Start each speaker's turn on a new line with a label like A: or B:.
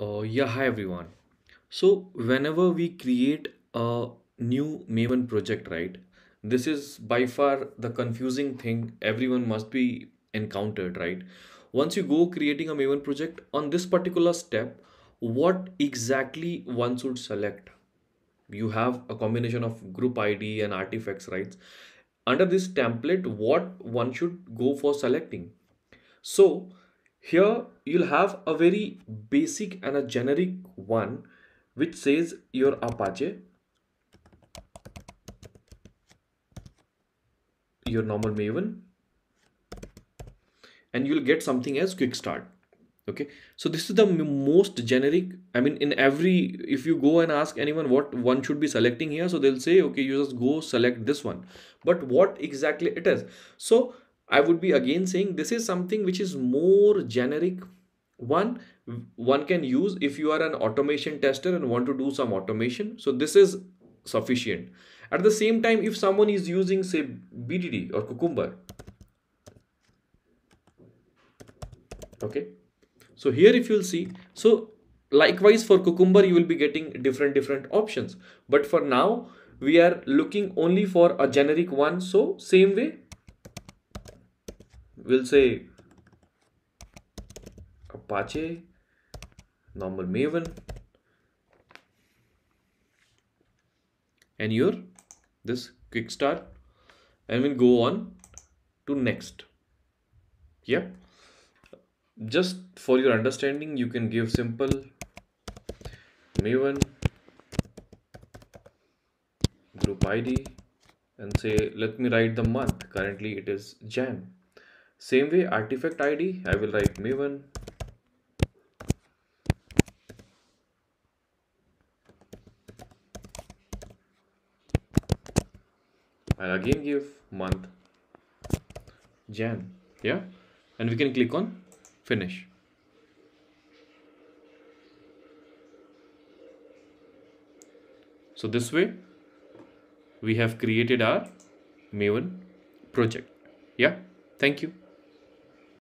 A: Uh, yeah, hi everyone. So, whenever we create a new Maven project, right, this is by far the confusing thing everyone must be encountered, right? Once you go creating a Maven project, on this particular step, what exactly one should select? You have a combination of group ID and artifacts, right? Under this template, what one should go for selecting? So here you'll have a very basic and a generic one which says your Apache, your normal Maven, and you'll get something as quick start. Okay, so this is the most generic. I mean, in every, if you go and ask anyone what one should be selecting here, so they'll say, okay, you just go select this one. But what exactly it is? So I would be again saying this is something which is more generic. One one can use if you are an automation tester and want to do some automation. So this is sufficient. At the same time if someone is using say bdd or cucumber. Okay. So here if you'll see so likewise for cucumber you will be getting different different options. But for now we are looking only for a generic one. So same way we'll say apache normal maven. And your this quick start. And we'll go on to next. Yeah just for your understanding you can give simple maven group id and say let me write the month. Currently it is jan same way artifact id i will write maven. I'll again give month. Jan. Yeah? And we can click on finish. So this way we have created our maven project. Yeah? Thank you